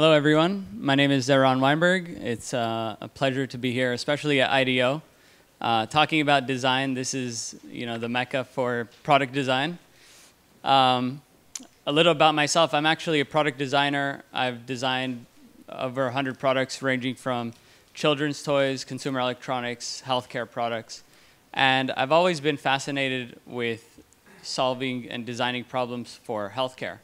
Hello, everyone. My name is Eran Weinberg. It's uh, a pleasure to be here, especially at IDEO. Uh, talking about design, this is you know the mecca for product design. Um, a little about myself. I'm actually a product designer. I've designed over 100 products ranging from children's toys, consumer electronics, healthcare products. And I've always been fascinated with solving and designing problems for healthcare.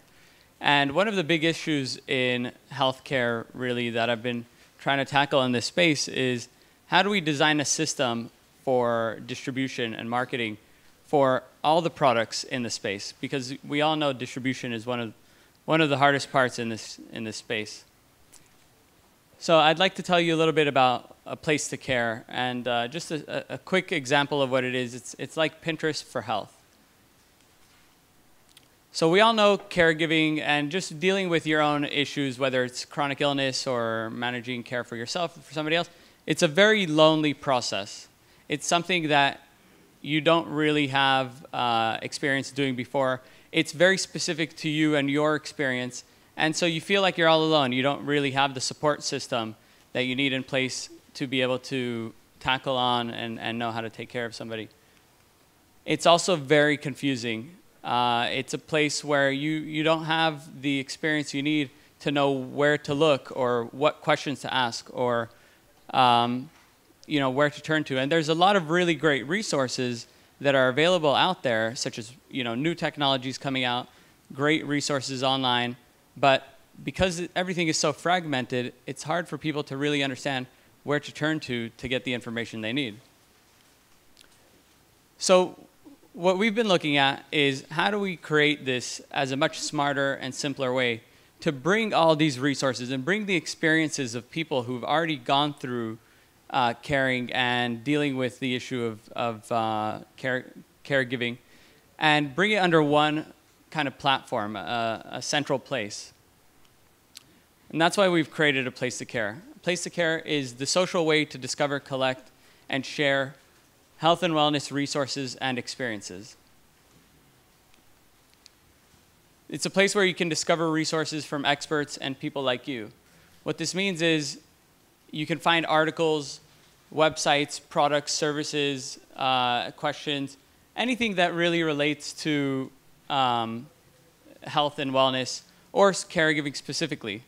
And one of the big issues in healthcare, really, that I've been trying to tackle in this space is how do we design a system for distribution and marketing for all the products in the space? Because we all know distribution is one of, one of the hardest parts in this, in this space. So I'd like to tell you a little bit about a place to care and uh, just a, a, quick example of what it is. It's, it's like Pinterest for health. So we all know caregiving and just dealing with your own issues, whether it's chronic illness or managing care for yourself or for somebody else, it's a very lonely process. It's something that you don't really have uh, experience doing before. It's very specific to you and your experience and so you feel like you're all alone. You don't really have the support system that you need in place to be able to tackle on and, and know how to take care of somebody. It's also very confusing. Uh, it's a place where you, you don't have the experience you need to know where to look or what questions to ask or um, you know, where to turn to. And there's a lot of really great resources that are available out there, such as you know, new technologies coming out, great resources online but because everything is so fragmented, it's hard for people to really understand where to turn to to get the information they need. So what we've been looking at is how do we create this as a much smarter and simpler way to bring all these resources and bring the experiences of people who've already gone through uh, caring and dealing with the issue of, of uh, care, caregiving and bring it under one kind of platform, a, a central place. And that's why we've created a place to care. Place to care is the social way to discover, collect, and share health and wellness resources and experiences. It's a place where you can discover resources from experts and people like you. What this means is you can find articles, websites, products, services, uh, questions, anything that really relates to um, health and wellness or caregiving specifically.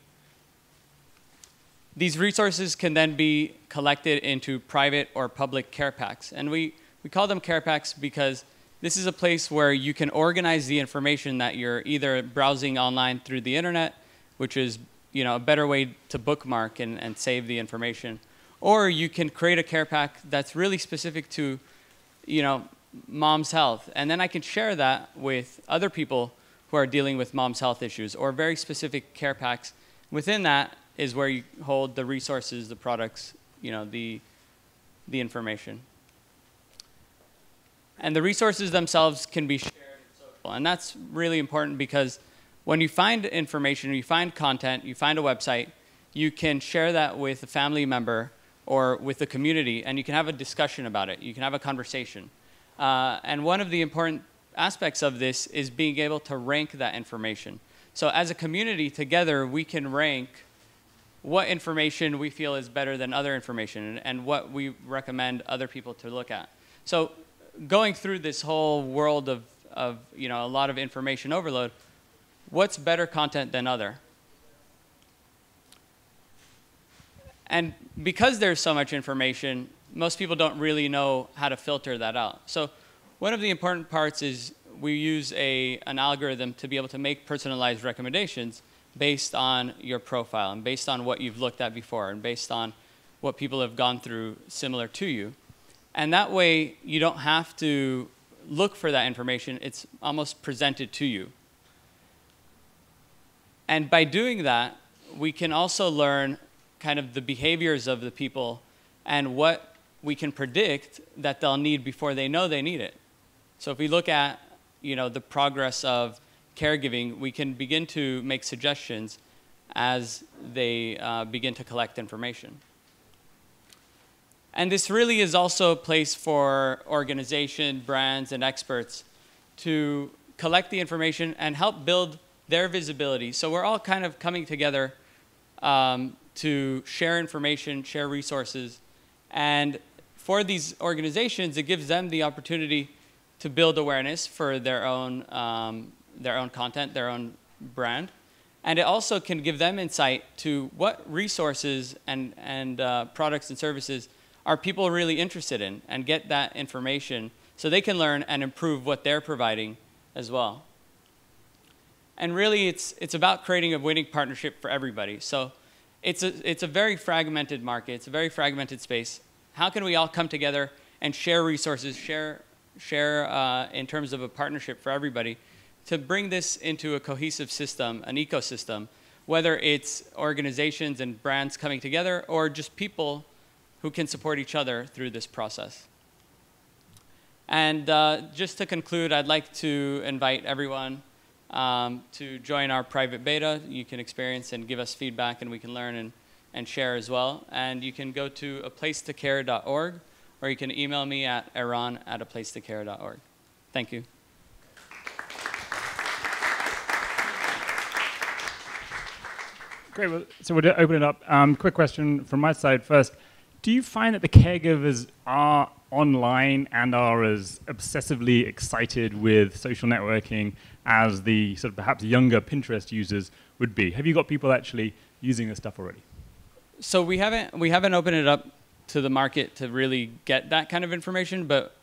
These resources can then be collected into private or public care packs. And we, we call them care packs because this is a place where you can organize the information that you're either browsing online through the internet, which is you know, a better way to bookmark and, and save the information, or you can create a care pack that's really specific to you know, mom's health. And then I can share that with other people who are dealing with mom's health issues or very specific care packs. Within that is where you hold the resources, the products, you know, the, the information. And the resources themselves can be shared in social. And that's really important because when you find information, you find content, you find a website, you can share that with a family member or with the community, and you can have a discussion about it. You can have a conversation. Uh, and one of the important aspects of this is being able to rank that information. So as a community together, we can rank what information we feel is better than other information and, what we recommend other people to look at. So going through this whole world of, of you know, a lot of information overload, what's better content than other? And because there's so much information, most people don't really know how to filter that out. So one of the important parts is we use a, an algorithm to be able to make personalized recommendations based on your profile and based on what you've looked at before and based on what people have gone through similar to you. And that way, you don't have to look for that information, it's almost presented to you. And by doing that, we can also learn kind of the behaviors of the people and what we can predict that they'll need before they know they need it. So if we look at you know, the progress of caregiving, we can begin to make suggestions as they uh, begin to collect information. And this really is also a place for organization, brands, and experts to collect the information and help build their visibility. So we're all kind of coming together um, to share information, share resources, and for these organizations, it gives them the opportunity to build awareness for their own um, their own content, their own brand, and it also can give them insight to what resources and and uh, products and services are people really interested in, and get that information so they can learn and improve what they're providing as well. And really, it's, it's about creating a winning partnership for everybody. So it's a, it's a very fragmented market. It's a very fragmented space. How can we all come together and share resources, share, share uh, in terms of a partnership for everybody to bring this into a cohesive system, an ecosystem, whether it's organizations and brands coming together or just people who can support each other through this process. And uh, just to conclude, I'd like to invite everyone um, to join our private beta. You can experience and give us feedback, and we can learn and, and share as well. And you can go to aplacetocare.org, or you can email me at eran at aplacetocare.org. Thank you. Great. Well, so we'll open it up. Um, quick question from my side first. Do you find that the caregivers are online and are as obsessively excited with social networking as the sort of perhaps younger Pinterest users would be? Have you got people actually using this stuff already? So we haven't we haven't opened it up to the market to really get that kind of information, but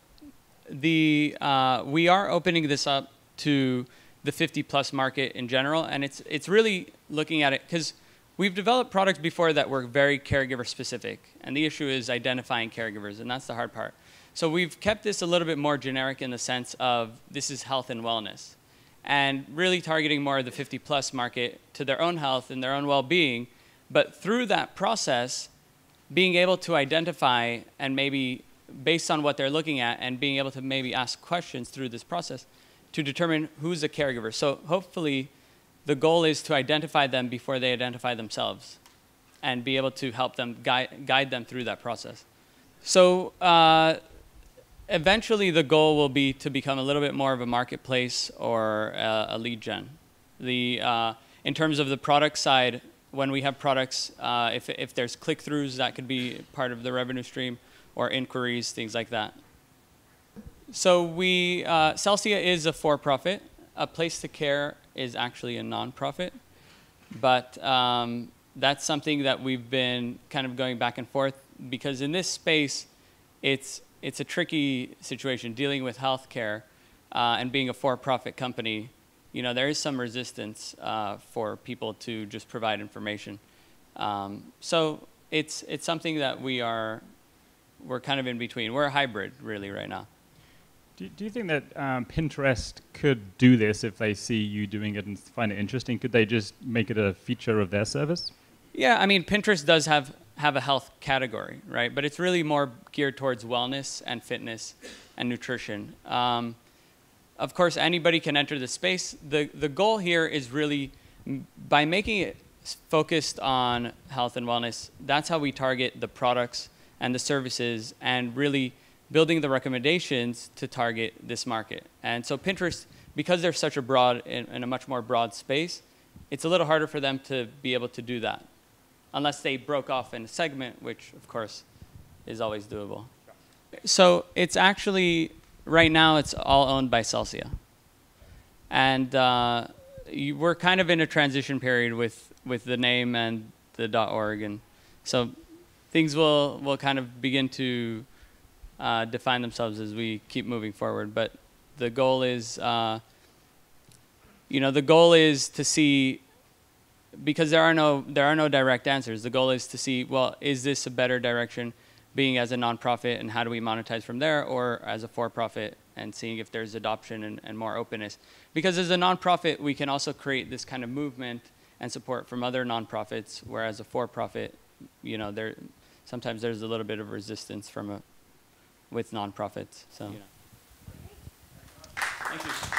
the uh, we are opening this up to the 50 plus market in general, and it's it's really looking at it because we've developed products before that were very caregiver specific, and the issue is identifying caregivers, and that's the hard part. So we've kept this a little bit more generic in the sense of this is health and wellness and really targeting more of the 50 plus market to their own health and their own well being. But through that process, being able to identify and maybe based on what they're looking at and being able to maybe ask questions through this process to determine who's a caregiver. So hopefully, the goal is to identify them before they identify themselves and be able to help them guide, guide them through that process. So, uh, eventually the goal will be to become a little bit more of a marketplace or a, a lead gen. The, uh, in terms of the product side, when we have products, uh, if, if there's click-throughs, that could be part of the revenue stream, or inquiries, things like that. So we, uh, Celsya is a for-profit. A Place to Care is actually a non-profit, but um, that's something that we've been kind of going back and forth because in this space, it's it's a tricky situation dealing with healthcare uh, and being a for-profit company. You know, there is some resistance uh, for people to just provide information. Um, so it's it's something that we are we're kind of in between. We're a hybrid, really, right now. Do, do you think that um, Pinterest could do this if they see you doing it and find it interesting? Could they just make it a feature of their service? Yeah, I mean, Pinterest does have have a health category, right? But it's really more geared towards wellness and fitness and nutrition. Um, of course, anybody can enter the space. The, the goal here is really by making it focused on health and wellness, that's how we target the products and the services and really building the recommendations to target this market. And so Pinterest, because they're such a broad, in, in a much more broad space, it's a little harder for them to be able to do that unless they broke off in a segment, which of course is always doable. So it's actually, right now, it's all owned by Celsya. And uh, you, we're kind of in a transition period with, with the name and the .org. And so things will, will kind of begin to uh, define themselves as we keep moving forward. But the goal is, uh, you know, the goal is to see because there are no there are no direct answers. The goal is to see well, is this a better direction, being as a nonprofit, and how do we monetize from there, or as a for-profit, and seeing if there's adoption and, and more openness. Because as a nonprofit, we can also create this kind of movement and support from other nonprofits, whereas a for-profit, you know, there sometimes there's a little bit of resistance from a with nonprofits. So. Thank you.